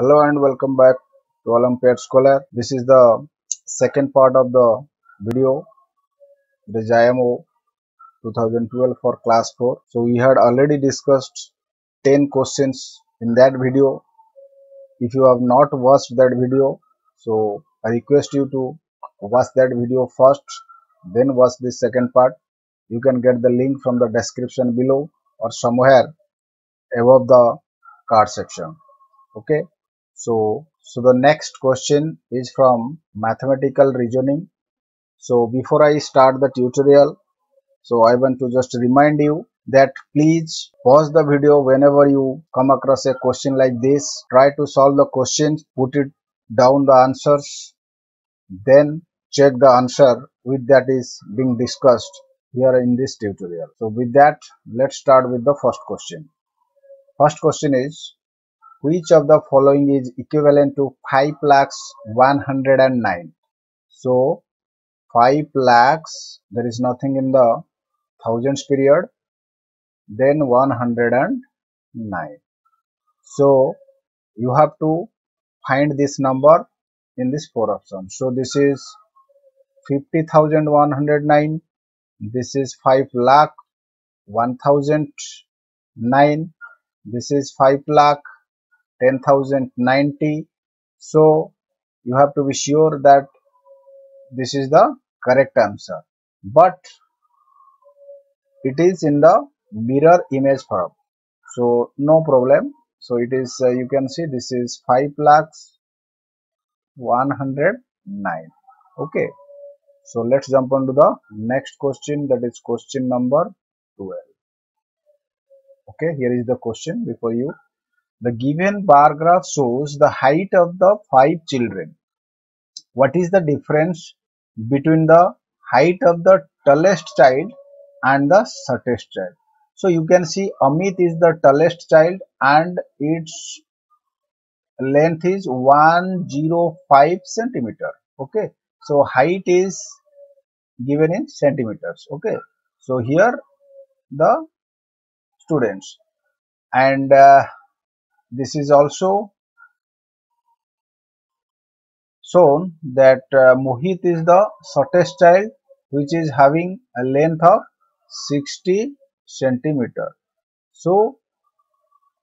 Hello and welcome back to Olympiad Scholar. This is the second part of the video, the IMO 2012 for class 4. So we had already discussed 10 questions in that video. If you have not watched that video, so I request you to watch that video first, then watch the second part. You can get the link from the description below or somewhere above the card section. Okay. So, so the next question is from mathematical reasoning. So before I start the tutorial, so I want to just remind you that please pause the video whenever you come across a question like this. Try to solve the questions, put it down the answers, then check the answer with that is being discussed here in this tutorial. So with that, let's start with the first question. First question is, which of the following is equivalent to 5 lakhs 109? So 5 lakhs, there is nothing in the thousands period, then 109. So you have to find this number in this four options. So this is 50,109 this is 5 lakh 1009 this is 5 lakh 10,090 so you have to be sure that this is the correct answer. But it is in the mirror image form. So no problem. So it is uh, you can see this is 5 lakhs 109 okay. So let's jump on to the next question. That is question number 12. Okay, here is the question before you. The given bar graph shows the height of the five children. What is the difference between the height of the tallest child and the shortest child? So you can see Amit is the tallest child and its length is 105 centimeter. Okay, so height is given in centimeters okay so here the students and uh, this is also shown that uh, Mohit is the shortest child which is having a length of 60 centimeter so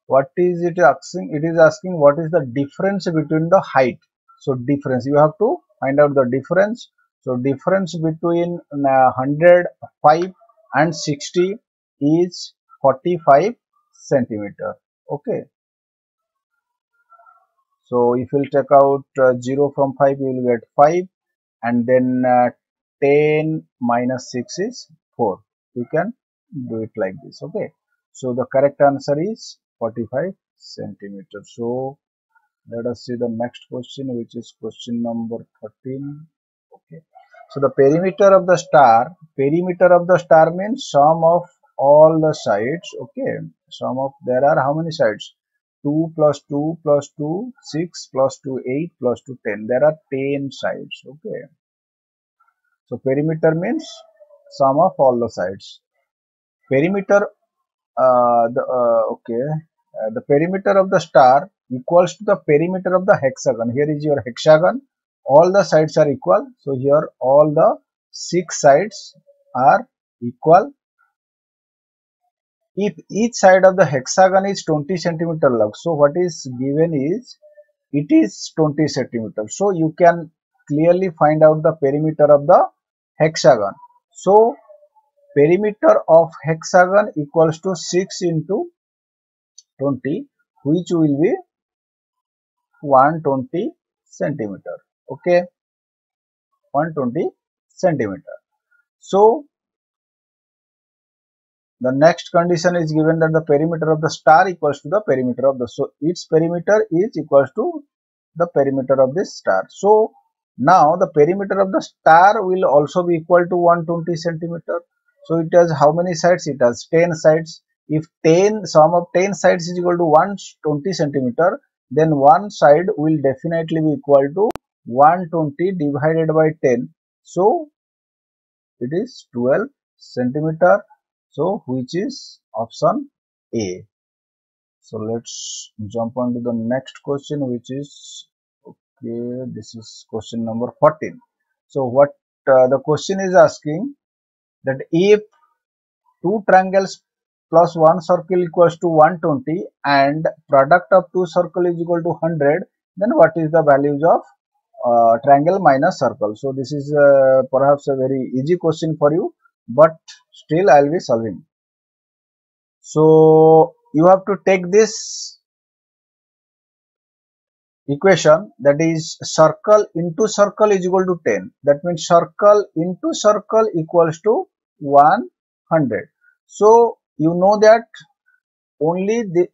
what is it asking it is asking what is the difference between the height so difference you have to find out the difference so difference between uh, 105 and 60 is 45 centimeter. Okay. So if you will take out uh, 0 from 5 you will get 5 and then uh, 10 minus 6 is 4. You can do it like this. Okay. So the correct answer is 45 centimeter. So let us see the next question which is question number 13 okay so the perimeter of the star perimeter of the star means sum of all the sides okay sum of there are how many sides 2 plus 2 plus 2 6 plus 2 8 plus 2 10 there are 10 sides okay. So perimeter means sum of all the sides. Perimeter uh, the uh, okay. Uh, the perimeter of the star equals to the perimeter of the hexagon. Here is your hexagon. All the sides are equal. So here all the six sides are equal if each side of the hexagon is 20 centimeter long so what is given is it is 20 centimeter. So you can clearly find out the perimeter of the hexagon. So perimeter of hexagon equals to 6 into 20 which will be 120 centimeter. Okay? 120 centimeter. So the next condition is given that the perimeter of the star equals to the perimeter of the so its perimeter is equals to the perimeter of this star. So now the perimeter of the star will also be equal to 120 centimeter. So it has how many sides? It has 10 sides. If 10 sum of 10 sides is equal to 120 centimeter then one side will definitely be equal to 120 divided by 10 so it is 12 centimeter so which is option a. So let's jump on to the next question which is okay this is question number 14 so what uh, the question is asking that if two triangles plus one circle equals to 120 and product of two circle is equal to 100 then what is the values of uh, triangle minus circle? So this is uh, perhaps a very easy question for you but still i'll be solving. So you have to take this equation that is circle into circle is equal to 10 that means circle into circle equals to 100 so you know that only the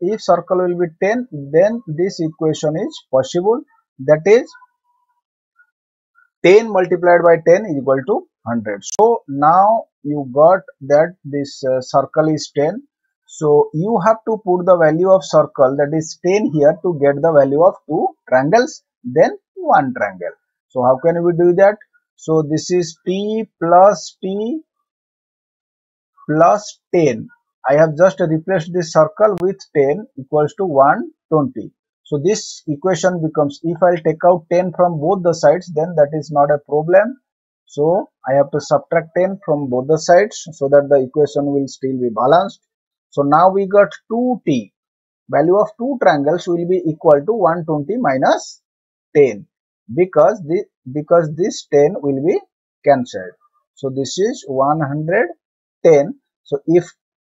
if circle will be 10 then this equation is possible. That is 10 multiplied by 10 is equal to 100 so now you got that this uh, circle is 10 so you have to put the value of circle that is 10 here to get the value of two triangles then one triangle. So how can we do that? So this is t plus t plus 10 I have just replaced this circle with 10 equals to 120. So this equation becomes if I'll take out 10 from both the sides then that is not a problem. So I have to subtract 10 from both the sides so that the equation will still be balanced. So now we got 2t. Value of two triangles will be equal to 120 minus 10 because the because this 10 will be cancelled. So this is 110. So if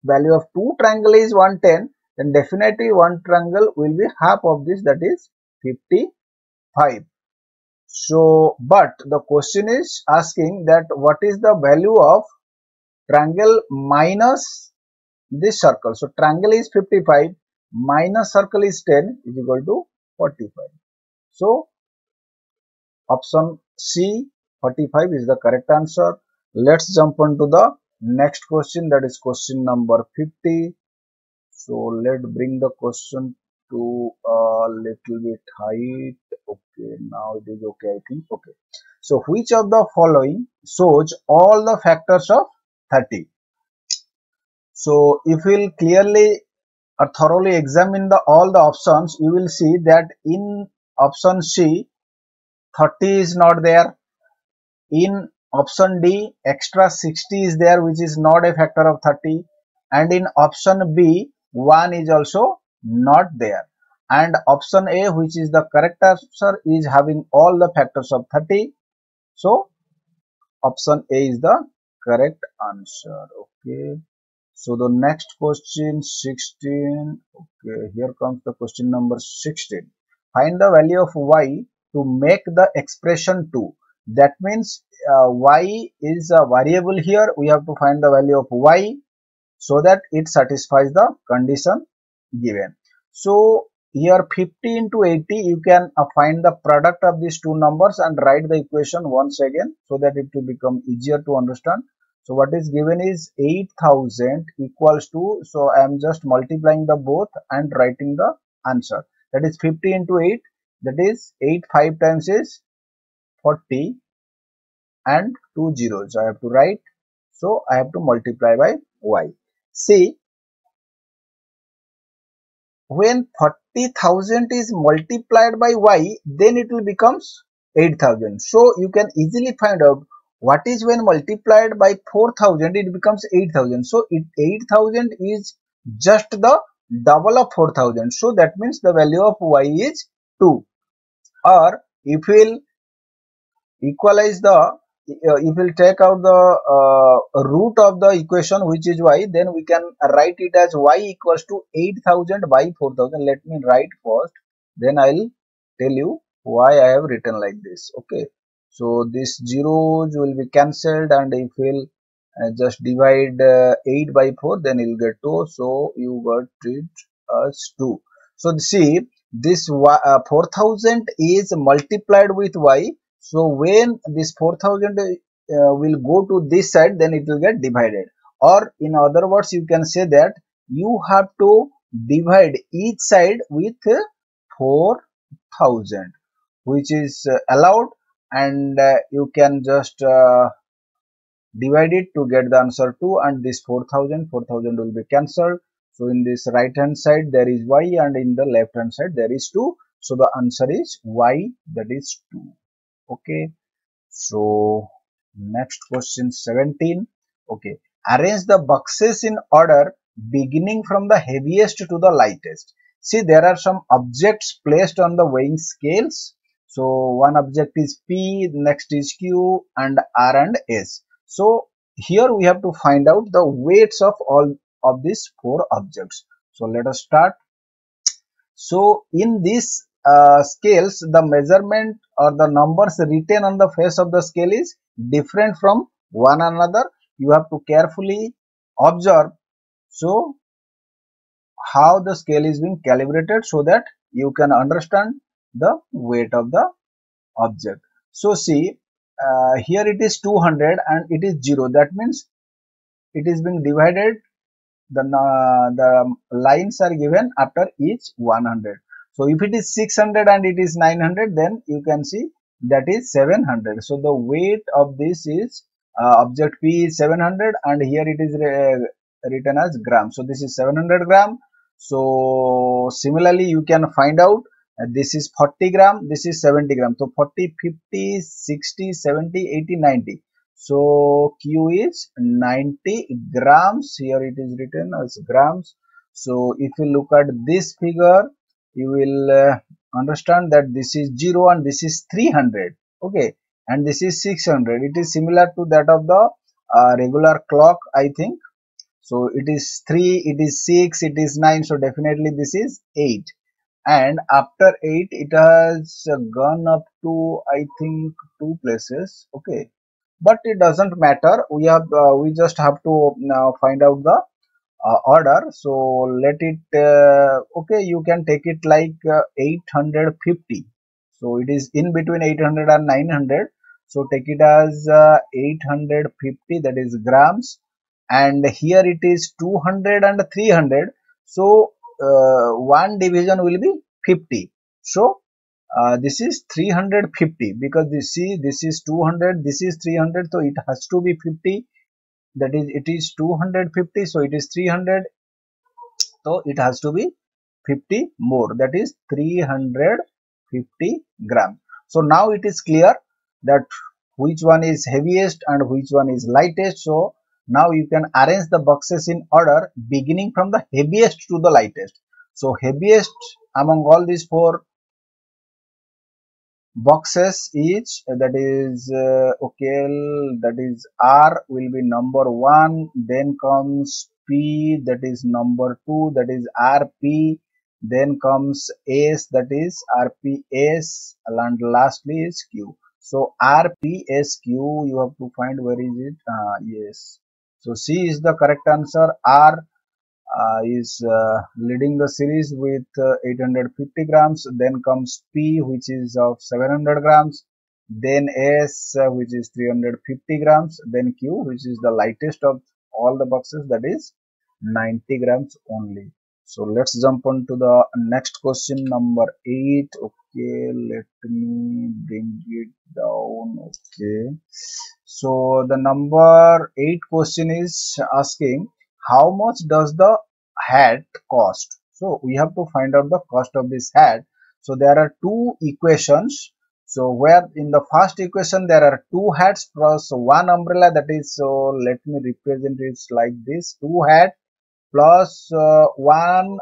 value of two triangle is 110 then definitely one triangle will be half of this that is 55 so but the question is asking that what is the value of triangle minus this circle? So triangle is 55 minus circle is 10 is equal to 45 so option c 45 is the correct answer. Let's jump on to the next question that is question number 50 so let's bring the question to a little bit height okay now it is okay i think. Okay. So which of the following shows all the factors of 30 so if we'll clearly or thoroughly examine the all the options you will see that in option c 30 is not there. In option D extra 60 is there which is not a factor of 30 and in option B 1 is also not there and option A which is the correct answer is having all the factors of 30 so option A is the correct answer. Okay. So the next question 16 okay here comes the question number 16 find the value of y to make the expression 2 that means uh, y is a variable here. We have to find the value of y so that it satisfies the condition given. So here 50 into 80 you can uh, find the product of these two numbers and write the equation once again so that it will become easier to understand. So what is given is 8000 equals to so i am just multiplying the both and writing the answer. That is 50 into 8 that is 8 5 times is 40 and two zeros. I have to write. So I have to multiply by y. See when 40,000 is multiplied by y then it will becomes 8000 so you can easily find out what is when multiplied by 4000 it becomes 8000 so it 8000 is just the double of 4000 so that means the value of y is 2 or if we'll equalize the if we'll take out the uh, root of the equation which is y then we can write it as y equals to 8000 by 4000 let me write first then i'll tell you why i have written like this okay? So this zeros will be cancelled and if we'll uh, just divide uh, 8 by 4 then you'll get 2 so you got it as 2 so see this uh, 4000 is multiplied with y so when this 4000 uh, will go to this side then it will get divided. Or in other words you can say that you have to divide each side with 4000 which is uh, allowed. And uh, you can just uh, divide it to get the answer 2 and this 4000 4000 will be cancelled. So in this right hand side there is y and in the left hand side there is 2 so the answer is y that is 2 okay. So next question 17 okay. Arrange the boxes in order beginning from the heaviest to the lightest. See there are some objects placed on the weighing scales. So one object is p next is q and r and s. So here we have to find out the weights of all of these four objects. So let us start. So in these uh, scales the measurement or the numbers written on the face of the scale is different from one another. You have to carefully observe so how the scale is being calibrated so that you can understand the weight of the object. So see uh, here it is 200 and it is 0 that means it is being divided the uh, the lines are given after each 100 so if it is 600 and it is 900 then you can see that is 700 so the weight of this is uh, object p is 700 and here it is written as gram. So this is 700 gram. So similarly you can find out uh, this is 40 gram this is 70 gram. So 40 50 60 70 80 90 so q is 90 grams. Here it is written as grams. So if you look at this figure you will uh, understand that this is 0 and this is 300 okay? And this is 600 it is similar to that of the uh, regular clock i think. So it is 3 it is 6 it is 9 so definitely this is 8 and after 8 it has gone up to i think two places okay? But it doesn't matter. We have uh, we just have to uh, find out the uh, order. So let it uh, okay you can take it like uh, 850 so it is in between 800 and 900 so take it as uh, 850 that is grams. And here it is 200 and 300 so uh, one division will be 50 so uh, this is 350 because you see this is 200 this is 300 so it has to be 50 that is it is 250 so it is 300 so it has to be 50 more that is 350 gram. So now it is clear that which one is heaviest and which one is lightest. So now you can arrange the boxes in order beginning from the heaviest to the lightest. So heaviest among all these four boxes each. That is uh, okay that is r will be number one. Then comes p that is number two. That is rp then comes s that is rps and lastly is q. So rpsq you have to find where is it? Uh, yes. So c is the correct answer. R is uh, leading the series with uh, 850 grams then comes p which is of 700 grams then s uh, which is 350 grams then q which is the lightest of all the boxes that is 90 grams only. So let's jump on to the next question number 8 okay let me bring it down. Okay. So the number 8 question is asking how much does the hat cost? So we have to find out the cost of this hat. So there are two equations. So where in the first equation there are two hats plus one umbrella. That is so let me represent it like this. Two hat plus uh, one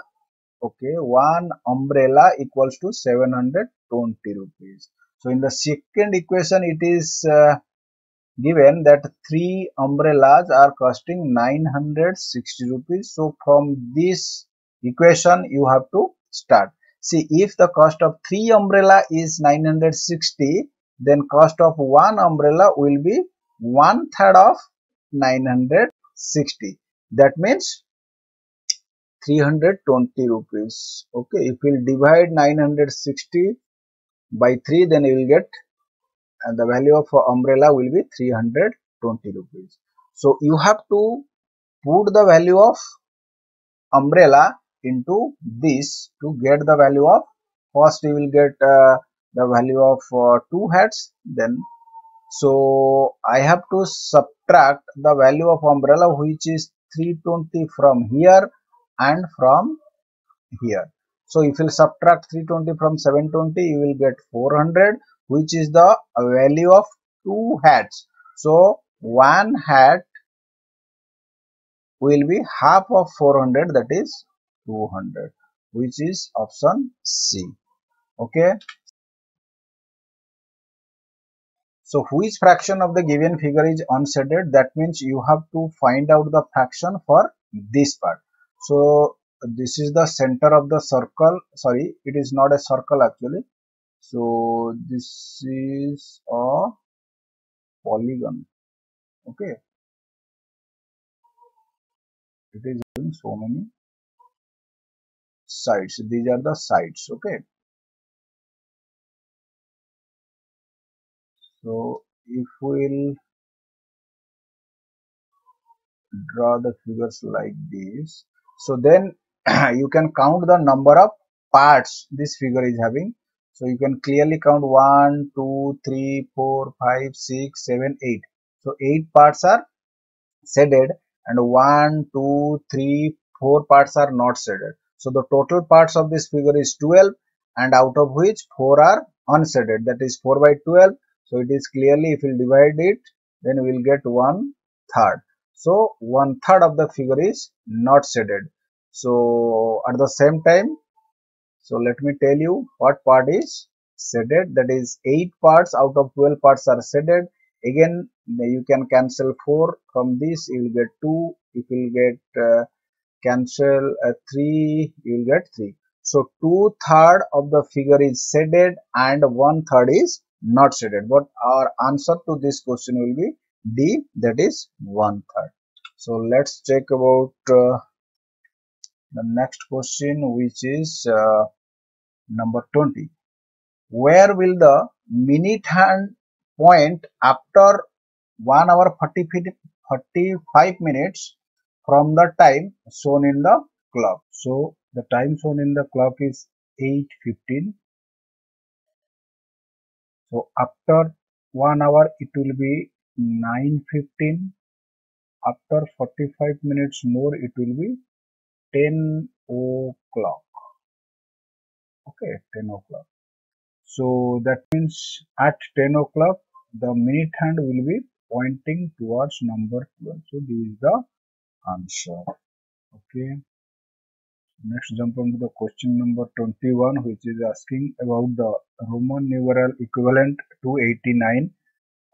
okay one umbrella equals to 720 rupees. So in the second equation it is uh, given that three umbrellas are costing 960 rupees. So from this equation you have to start. See if the cost of three umbrella is 960 then cost of one umbrella will be one third of 960 that means 320 rupees. Okay if we'll divide 960 by 3 then you will get and the value of umbrella will be 320 rupees. So you have to put the value of umbrella into this to get the value of first you will get uh, the value of uh, two hats then so i have to subtract the value of umbrella which is 320 from here and from here. So if you subtract 320 from 720 you will get 400 which is the value of two hats. So one hat will be half of 400 that is 200 which is option C. Okay? So which fraction of the given figure is unshaded that means you have to find out the fraction for this part. So this is the center of the circle. Sorry it is not a circle actually so this is a polygon. Okay. It is having so many sides. These are the sides. Okay. So if we'll draw the figures like this. So then you can count the number of parts this figure is having so you can clearly count 1 2 3 4 5 6 7 8 so 8 parts are shaded and 1 2 3 4 parts are not shaded. So the total parts of this figure is 12 and out of which 4 are unshaded. That is 4 by 12 so it is clearly if we divide it then we will get one third. So one third of the figure is not shaded. So at the same time, so let me tell you what part is shaded. That is 8 parts out of 12 parts are shaded. Again you can cancel 4 from this you will get 2 if you will get uh, cancel uh, 3 you will get 3 so 2 third of the figure is shaded and 1 third is not shaded. But our answer to this question will be D that is 1 third so let's check about uh, the next question which is uh, number 20 where will the minute hand point after 1 hour 40 35 minutes from the time shown in the clock? So the time shown in the clock is 8:15 so after 1 hour it will be 9:15 after 45 minutes more it will be 10 o'clock. Okay 10 o'clock. So that means at 10 o'clock the minute hand will be pointing towards number 12 so this is the answer. Okay. Next jump on to the question number 21 which is asking about the roman numeral equivalent to 89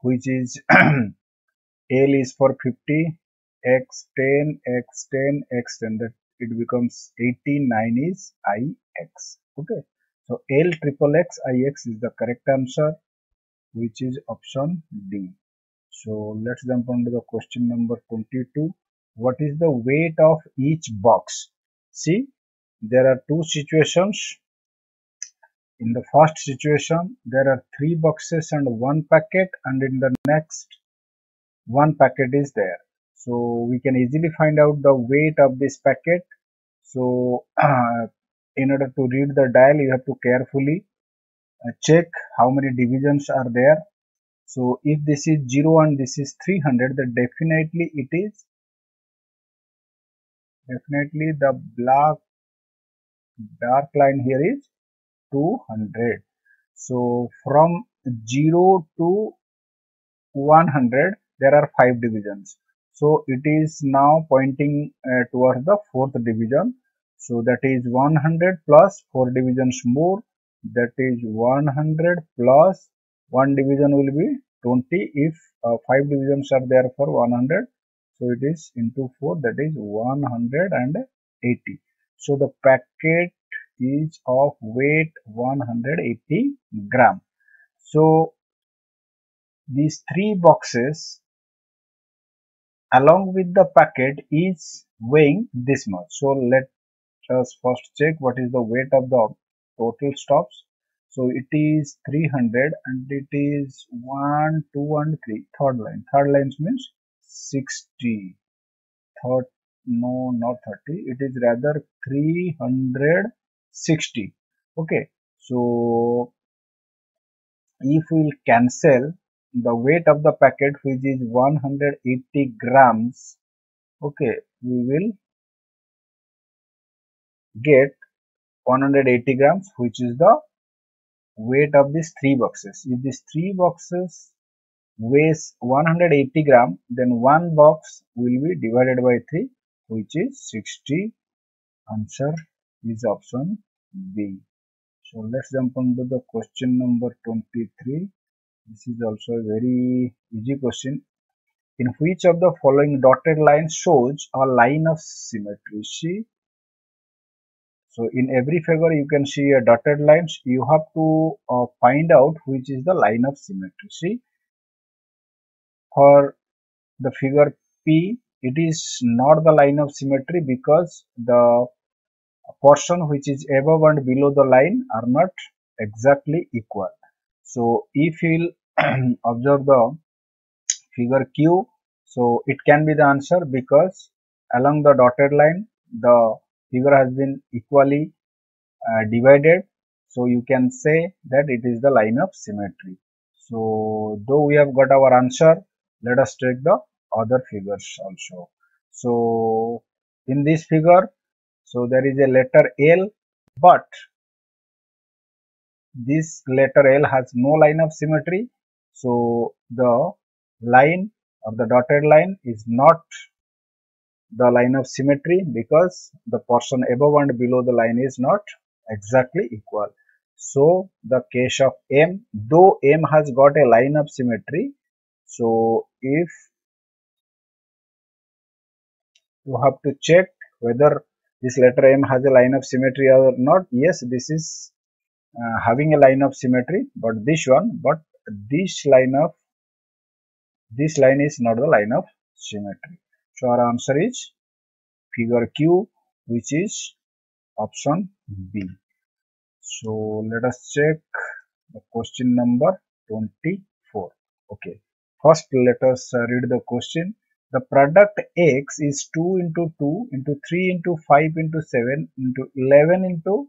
which is l is for 50 x 10 x 10 x 10 that it becomes 89 is ix okay. So l triple x ix is the correct answer which is option d. So let's jump on to the question number 22 what is the weight of each box? See there are two situations. In the first situation there are three boxes and one packet and in the next one packet is there so we can easily find out the weight of this packet. So uh, in order to read the dial you have to carefully uh, check how many divisions are there. So if this is 0 and this is 300 then definitely it is definitely the black dark line here is 200 so from 0 to 100 there are five divisions so it is now pointing uh, towards the fourth division. So that is 100 plus four divisions more. That is 100 plus one division will be 20 if uh, five divisions are there for 100 so it is into 4 that is 180 so the packet is of weight 180 gram. So these three boxes along with the packet is weighing this much. So let us first check what is the weight of the total stops. So it is 300 and it is 1, 2 and 3. Third line. Third line means 60. Third, no not 30. It is rather 360. Okay. So if we will cancel the weight of the packet which is 180 grams okay we will get 180 grams which is the weight of these three boxes. If these three boxes weighs 180 gram then one box will be divided by 3 which is 60 answer is option B. So let's jump on to the question number 23. This is also a very easy question. In which of the following dotted lines shows a line of symmetry? See, so in every figure you can see a dotted lines. You have to uh, find out which is the line of symmetry. See, for the figure P, it is not the line of symmetry because the portion which is above and below the line are not exactly equal. So if you observe the figure Q, so it can be the answer because along the dotted line the figure has been equally uh, divided. So you can say that it is the line of symmetry. So though we have got our answer, let us take the other figures also. So in this figure so there is a letter L, but this letter L has no line of symmetry. So the line or the dotted line is not the line of symmetry because the portion above and below the line is not exactly equal. So the case of M, though M has got a line of symmetry, so if you have to check whether this letter M has a line of symmetry or not. Yes, this is uh, having a line of symmetry, but this one, but this line of this line is not the line of symmetry. So our answer is figure Q, which is option B. So let us check the question number 24. Okay. First, let us read the question the product x is 2 into 2 into 3 into 5 into 7 into 11 into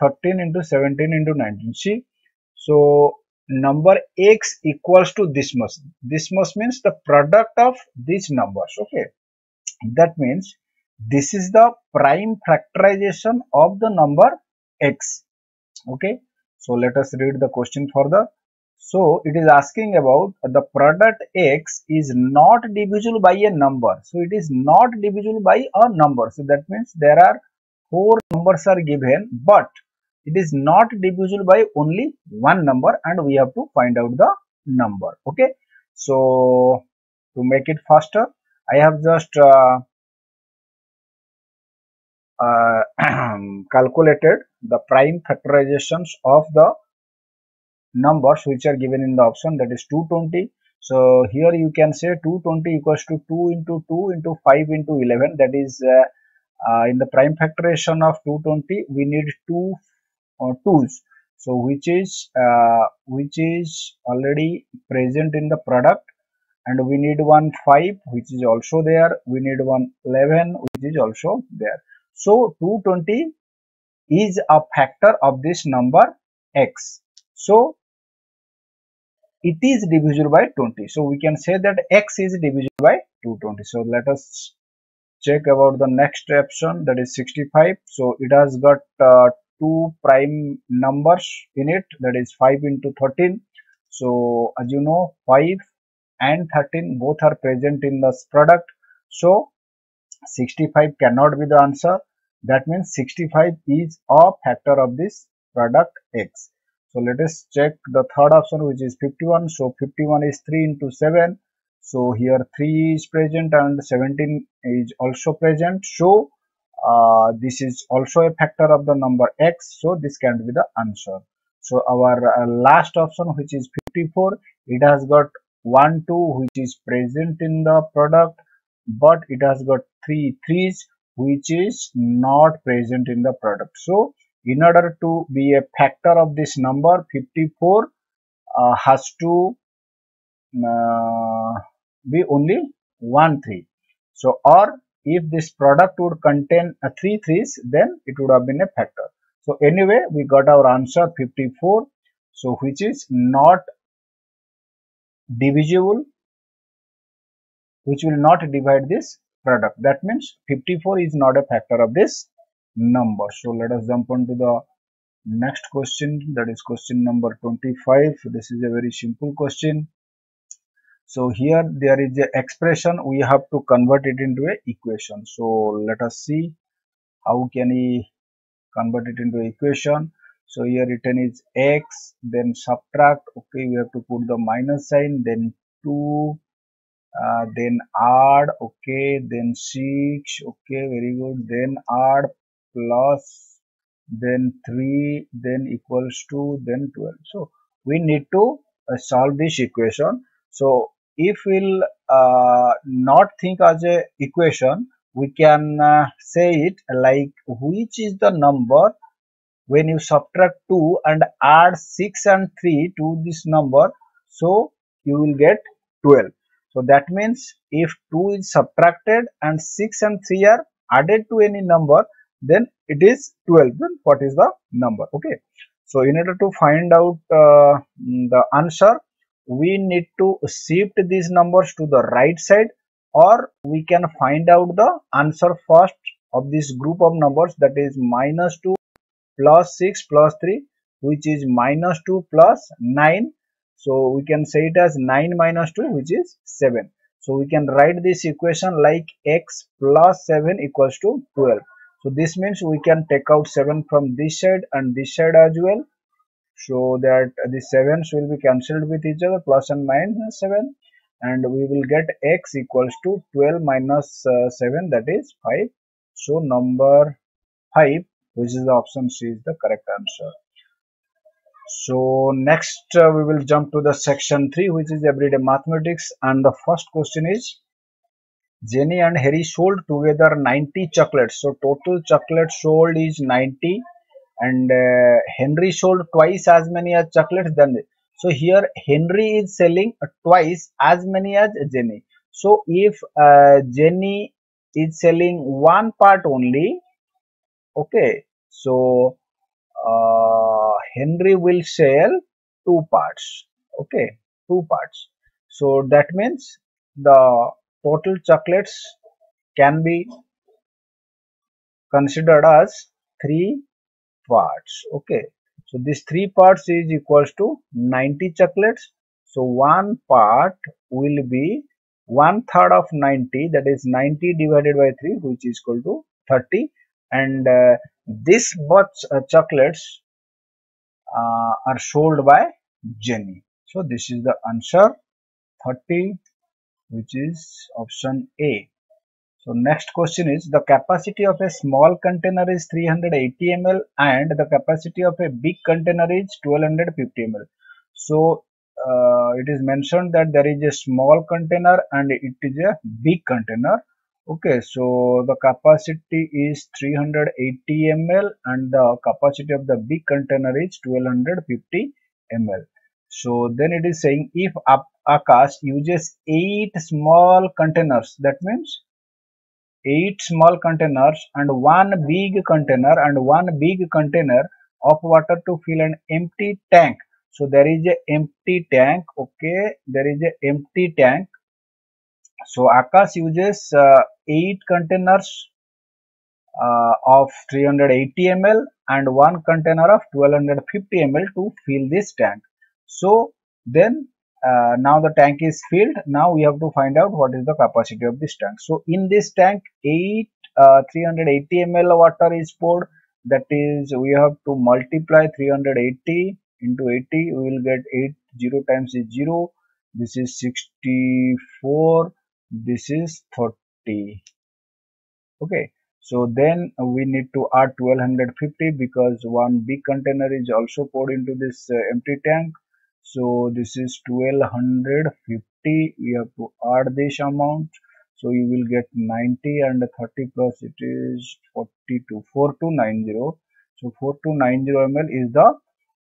13 into 17 into 19 see so number x equals to this much this much means the product of these numbers okay that means this is the prime factorization of the number x okay so let us read the question further so it is asking about the product x is not divisible by a number. So it is not divisible by a number. So that means there are four numbers are given but it is not divisible by only one number and we have to find out the number okay? So to make it faster i have just uh, uh, calculated the prime factorizations of the numbers which are given in the option that is 220 so here you can say 220 equals to 2 into 2 into 5 into 11 that is uh, uh in the prime factorization of 220 we need 2 or tools. So which is uh, which is already present in the product and we need one 5 which is also there. We need one 11 which is also there. So 220 is a factor of this number x. So it is divisible by 20 so we can say that x is divisible by 220 so let us check about the next option that is 65 so it has got uh, two prime numbers in it that is 5 into 13 so as you know 5 and 13 both are present in this product so 65 cannot be the answer that means 65 is a factor of this product x so let us check the third option which is 51. So 51 is 3 into 7. So here 3 is present and 17 is also present. So uh, this is also a factor of the number x. So this can be the answer. So our uh, last option which is 54 it has got 1 2 which is present in the product but it has got 3 threes which is not present in the product. So in order to be a factor of this number 54 uh, has to uh, be only one 3 so or if this product would contain a three threes then it would have been a factor. So anyway we got our answer 54 so which is not divisible which will not divide this product. That means 54 is not a factor of this number. So let us jump on to the next question. That is question number 25 this is a very simple question so here there is a expression we have to convert it into a equation. So let us see how can we convert it into equation. So here written is x then subtract okay we have to put the minus sign then 2 uh, then add okay then 6 okay very good then add plus then 3 then equals to then 12 so we need to uh, solve this equation. So if we'll uh, not think as a equation we can uh, say it like which is the number when you subtract 2 and add 6 and 3 to this number so you will get 12 so that means if 2 is subtracted and 6 and 3 are added to any number then it is 12 then what is the number? Okay. So in order to find out uh, the answer we need to shift these numbers to the right side or we can find out the answer first of this group of numbers that is minus 2 plus 6 plus 3 which is minus 2 plus 9 so we can say it as 9 minus 2 which is 7 so we can write this equation like x plus 7 equals to 12 so this means we can take out 7 from this side and this side as well so that the 7s will be cancelled with each other plus and minus 7 and we will get x equals to 12 minus, uh, 7 that is 5 so number 5 which is the option c is the correct answer. So next uh, we will jump to the section 3 which is everyday mathematics. And the first question is Jenny and Harry sold together 90 chocolates. So total chocolates sold is 90 and uh, Henry sold twice as many as chocolates than so here Henry is selling twice as many as Jenny. So if uh, Jenny is selling one part only, okay, so uh, Henry will sell two parts, okay, two parts. So that means the total chocolates can be considered as three parts. Okay. So this three parts is equals to 90 chocolates. So one part will be one third of 90 that is 90 divided by 3 which is equal to 30 and uh, this much uh, chocolates uh, are sold by Jenny. So this is the answer. 30 which is option A. So next question is the capacity of a small container is 380 ml and the capacity of a big container is 1250 ml. So uh, it is mentioned that there is a small container and it is a big container. Okay, so the capacity is 380 ml and the capacity of the big container is 1250 ml. So then it is saying if Akash uses 8 small containers, that means 8 small containers and one big container and one big container of water to fill an empty tank. So there is a empty tank, okay, there is a empty tank. So Akash uses uh, 8 containers uh, of 380 ml and one container of 1250 ml to fill this tank so then uh, now the tank is filled. Now we have to find out what is the capacity of this tank. So in this tank 8 uh, 380 ml water is poured. That is we have to multiply 380 into 80 we will get 8 0 times is 0 this is 64 this is 30 okay. So then we need to add 1250 because one big container is also poured into this uh, empty tank so this is 1250 we have to add this amount. So you will get 90 and 30 plus it is 42 4290 so 4290 ml is the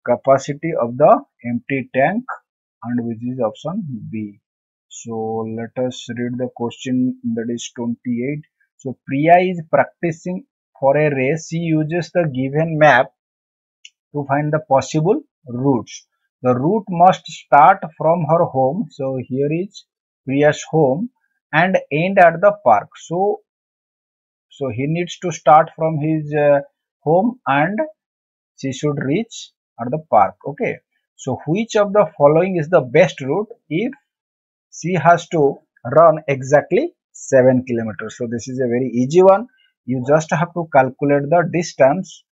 capacity of the empty tank and which is option b. So let us read the question. That is 28 so priya is practicing for a race. She uses the given map to find the possible routes the route must start from her home so here is Priya's home and end at the park. So so he needs to start from his uh, home and she should reach at the park. Okay. So which of the following is the best route if she has to run exactly 7 kilometers? So this is a very easy one. You just have to calculate the distance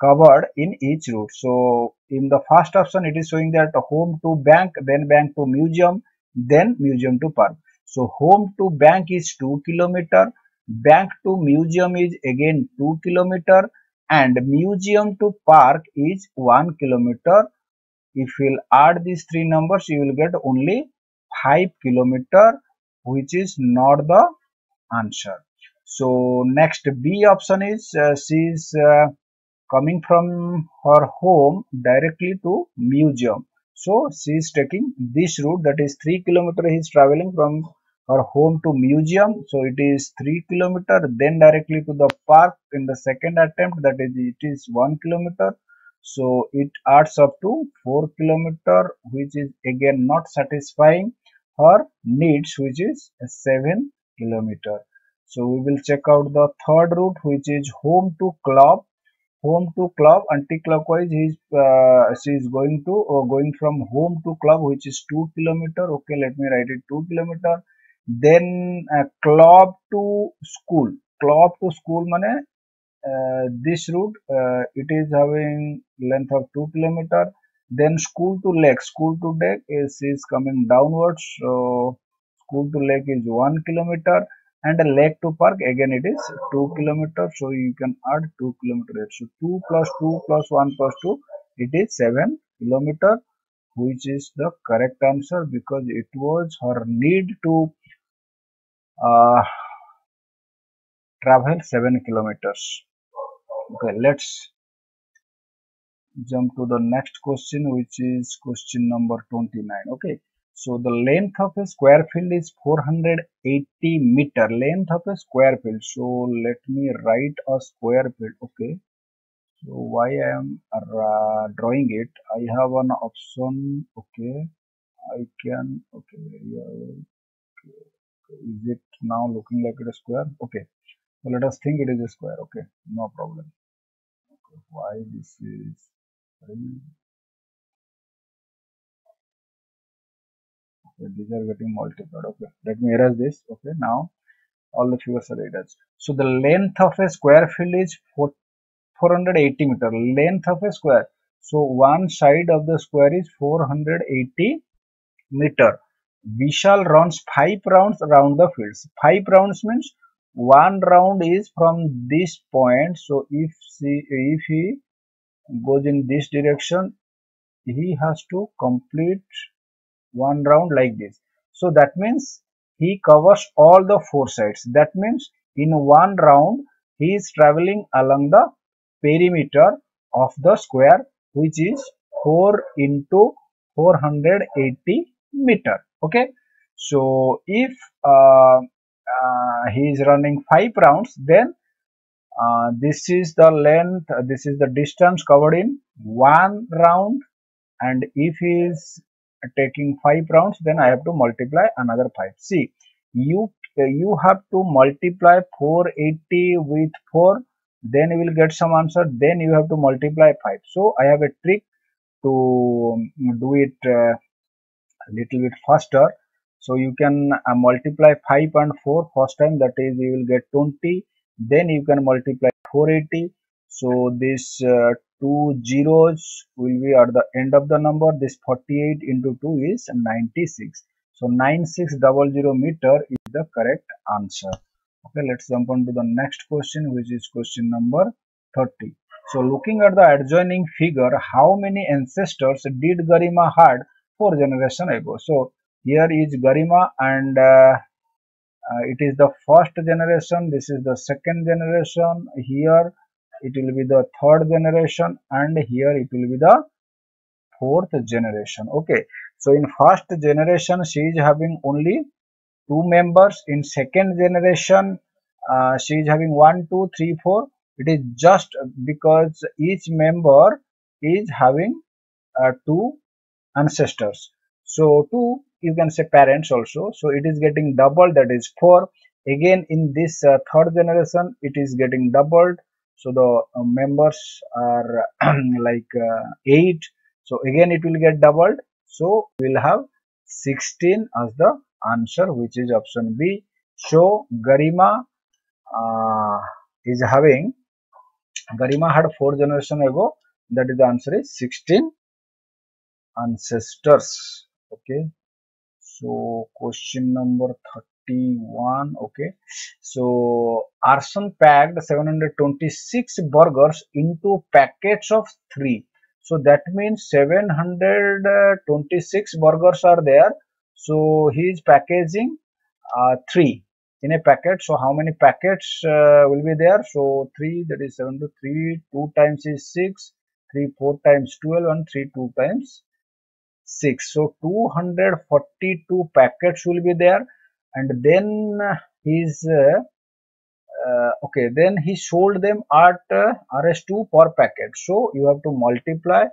covered in each route. So in the first option it is showing that home to bank then bank to museum then museum to park. So home to bank is 2 kilometer bank to museum is again 2 kilometer and museum to park is 1 kilometer. If you'll add these three numbers you will get only 5 kilometer which is not the answer. So next b option is uh, she is uh, coming from her home directly to museum. So she is taking this route that is 3 kilometer he is traveling from her home to museum. So it is 3 kilometer then directly to the park. In the second attempt that is it is 1 kilometer. So it adds up to 4 kilometer which is again not satisfying her needs which is 7 kilometer. So we will check out the third route which is home to club home to club anti-clockwise is uh, she is going to or going from home to club which is 2 kilometer. Okay let me write it 2 kilometer. Then uh, club to school. Club to school mane uh, this route uh, it is having length of 2 kilometer. Then school to lake. School to lake is, is coming downwards. So school to lake is 1 kilometer and a lake to park again it is 2 kilometer so you can add 2 kilometer so 2 plus 2 plus 1 plus 2 it is 7 kilometer which is the correct answer because it was her need to uh, travel 7 kilometers. Okay let's jump to the next question which is question number 29 okay so the length of a square field is 480 meter. Length of a square field. So let me write a square field. Okay. So why i am uh, drawing it? I have an option. Okay. I can okay, is it now looking like it is square? Okay. So let us think it is a square. Okay. No problem. Okay. Why this is these are getting multiplied okay. Let me erase this okay. Now all the figures are erased. So the length of a square field is 480 meter. Length of a square. So one side of the square is 480 meter. Vishal runs five rounds around the fields. Five rounds means one round is from this point. So if he, if he goes in this direction, he has to complete one round like this. So that means he covers all the four sides. That means in one round he is traveling along the perimeter of the square which is 4 into 480 meter okay so if uh, uh, he is running five rounds then uh, this is the length this is the distance covered in one round and if he is taking five rounds then i have to multiply another five. See you you have to multiply 480 with 4 then you will get some answer then you have to multiply 5 so i have a trick to do it uh, a little bit faster. So you can uh, multiply 5 and 4 first time that is you will get 20 then you can multiply 480 so this uh, two zeros will be at the end of the number. This 48 into 2 is 96 so 9600 meter is the correct answer. Okay let's jump on to the next question which is question number 30 so looking at the adjoining figure how many ancestors did garima had four generation ago? So here is garima and uh, uh, it is the first generation. This is the second generation. Here it will be the third generation and here it will be the fourth generation. Okay. So in first generation she is having only two members. In second generation uh, she is having one two three four. It is just because each member is having uh, two ancestors. So two you can say parents also. So it is getting double that is 4 again in this uh, third generation it is getting doubled so the uh, members are like uh, 8 so again it will get doubled. So we'll have 16 as the answer which is option b. So garima uh, is having garima had four generation ago. That is the answer is 16 ancestors. Okay. So question number 31 okay. So arson packed 726 burgers into packets of 3 so that means 726 burgers are there. So he is packaging uh, 3 in a packet. So how many packets uh, will be there? So 3 that is 7 to 3 2 times is 6 3 4 times 12 and 3 2 times 6 so 242 packets will be there and then he's uh, uh, okay then he sold them at uh, rs2 per packet so you have to multiply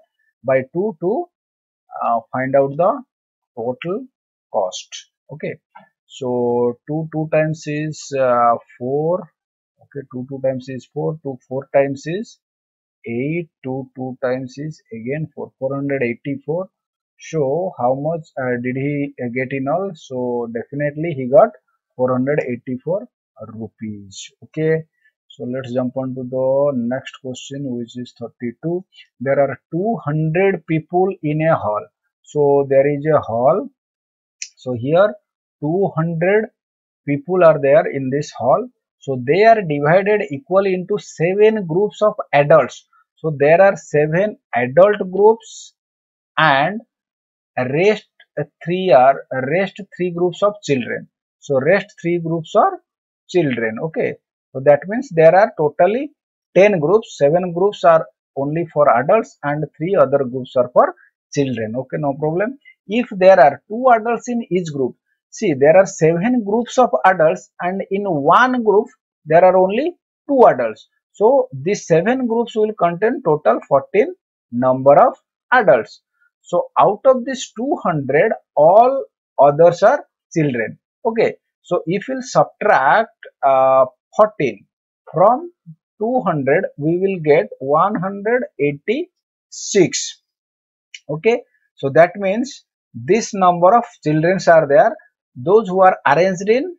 by 2 to uh, find out the total cost. Okay so 2 2 times is uh, 4 okay 2 2 times is 4 2 4 times is 8 2 2 times is again 4 484 so how much uh, did he uh, get in all. So definitely he got 484 rupees. Okay. So let's jump on to the next question which is 32 there are 200 people in a hall. So there is a hall. So here 200 people are there in this hall. So they are divided equally into seven groups of adults. So there are seven adult groups and rest three are rest three groups of children. So rest three groups are children. Okay. So that means there are totally 10 groups. Seven groups are only for adults and three other groups are for children. Okay. No problem. If there are two adults in each group, see there are seven groups of adults and in one group there are only two adults. So these seven groups will contain total 14 number of adults. So out of this 200, all others are children. Okay. So if we'll subtract uh, 14 from 200, we will get 186. Okay. So that means this number of children are there. Those who are arranged in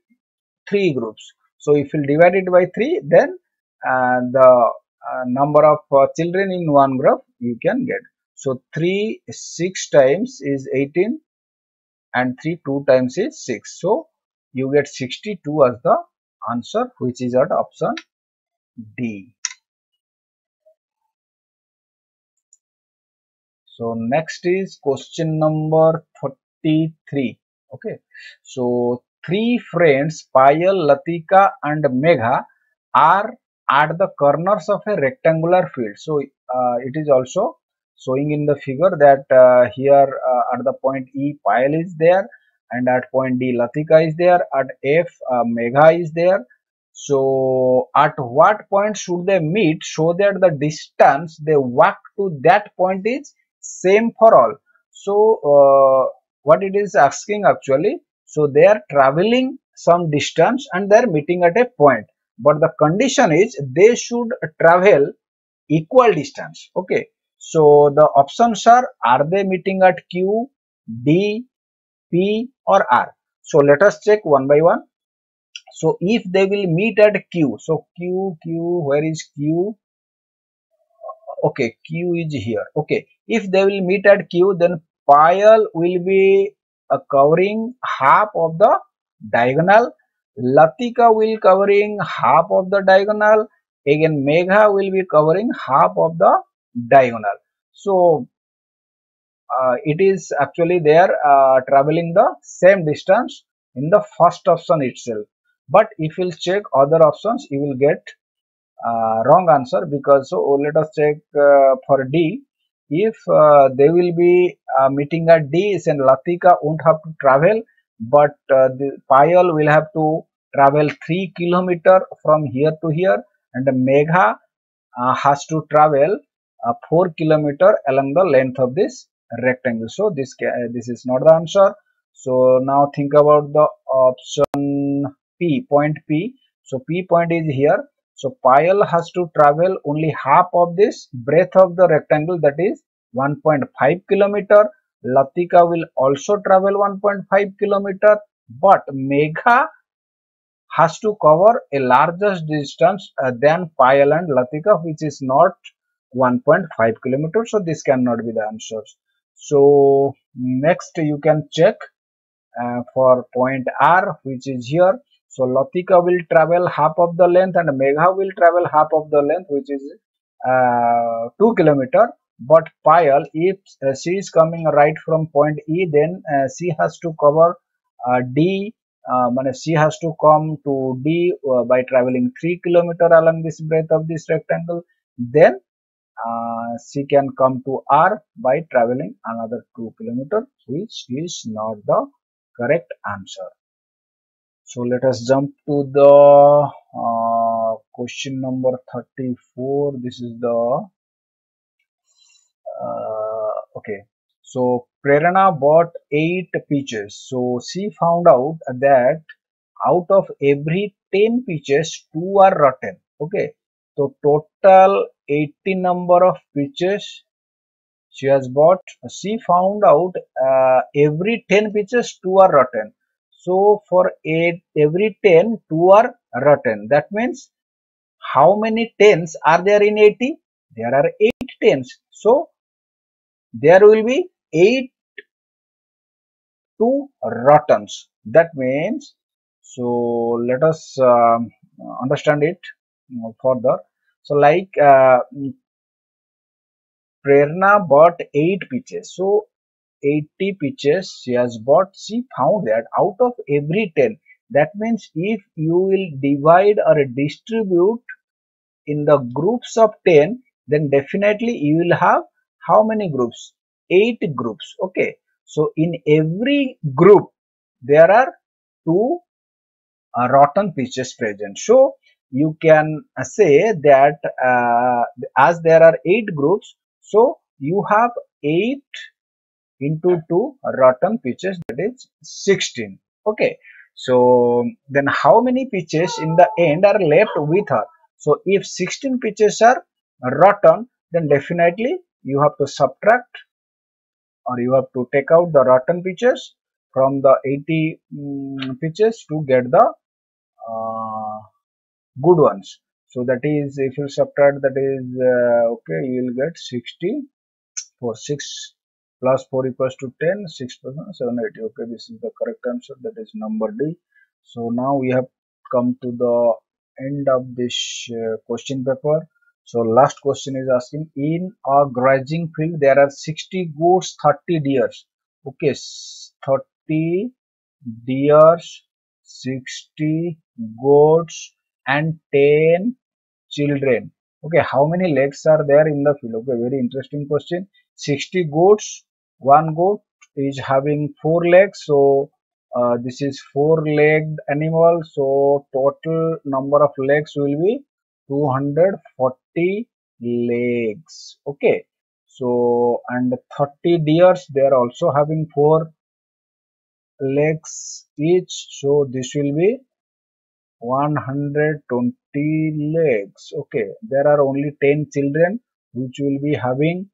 three groups. So if you divide it by 3, then uh, the uh, number of uh, children in one group you can get. So 3 6 times is 18 and 3 2 times is 6. So you get 62 as the answer which is at option D. So next is question number 33. Okay. So three friends Payal, Latika and Megha are at the corners of a rectangular field. So uh, it is also showing in the figure that uh, here uh, at the point E Payal is there and at point D Latika is there at F uh, Megha is there. So at what point should they meet so that the distance they walk to that point is same for all. So uh, what it is asking actually so they are traveling some distance and they are meeting at a point but the condition is they should travel equal distance okay so the options are are they meeting at q d p or r? So let us check one by one. So if they will meet at q so q q where is q? Okay q is here. Okay if they will meet at q then Payal will be uh, covering half of the diagonal. Latika will covering half of the diagonal. Again, Megha will be covering half of the diagonal. So, uh, it is actually there uh, traveling the same distance in the first option itself. But if you check other options, you will get uh, wrong answer because so let us check uh, for D. If uh, they will be uh, meeting at D, then Latika won't have to travel, but the Payal will have to travel 3 kilometer from here to here and Megha uh, has to travel uh, 4 kilometer along the length of this rectangle. So this uh, this is not the answer. So now think about the option P, point P. So P point is here. So Payal has to travel only half of this breadth of the rectangle that is 1.5 kilometer. Latika will also travel 1.5 kilometer but Megha has to cover a larger distance uh, than Payal and Latika which is not 1.5 kilometers so this cannot be the answer so next you can check uh, for point R which is here. So Latika will travel half of the length and Megha will travel half of the length which is uh, 2 kilometer. But Payal if uh, she is coming right from point E then uh, she has to cover uh, D uh, she has to come to D uh, by traveling 3 kilometer along this breadth of this rectangle. Then uh, she can come to R by traveling another 2 kilometer which is not the correct answer. So let us jump to the uh, question number 34. This is the uh, okay. So Prerana bought 8 peaches. So she found out that out of every 10 peaches, 2 are rotten. Okay. So total 80 number of peaches she has bought. She found out uh, every 10 peaches 2 are rotten. So for eight, every 10 2 are rotten. That means how many tens are there in 80 there are 8 tens. So there will be 8 two rottens. That means so let us um, understand it further so like uh, Prerna bought 8 pitches. So 80 pitches she has bought. She found that out of every 10. That means if you will divide or distribute in the groups of 10 then definitely you will have how many groups? 8 groups. Okay. So in every group there are 2 uh, rotten pitches present. So you can say that uh, as there are 8 groups so you have 8 into 2 rotten pitches that is 16. Okay. So then how many pitches in the end are left with her? So if 16 pitches are rotten then definitely you have to subtract or you have to take out the rotten pitches from the 80 um, pitches to get the uh, good ones. So that is if you subtract that is uh, okay you will get 60 for 6 plus 4 equals to 10 6 plus 780 okay this is the correct answer. That is number d. So now we have come to the end of this uh, question paper. So last question is asking in a grazing field there are 60 goats 30 deers. Okay 30 deers 60 goats and 10 children. Okay how many legs are there in the field? Okay very interesting question. 60 goats one goat is having four legs. So uh, this is four legged animal. So total number of legs will be 240 legs. Okay so and 30 deers they are also having four legs each. So this will be 120 legs. Okay there are only 10 children which will be having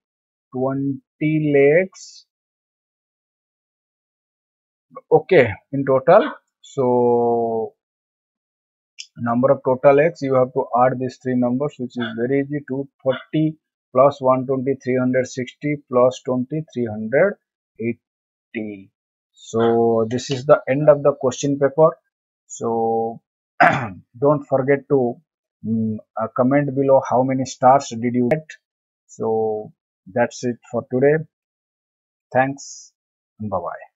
20 legs. Okay in total so number of total legs you have to add these three numbers which is very easy 240 plus 120 360 plus 20 380 so this is the end of the question paper. So don't forget to um, uh, comment below how many stars did you get. So that's it for today. Thanks and bye bye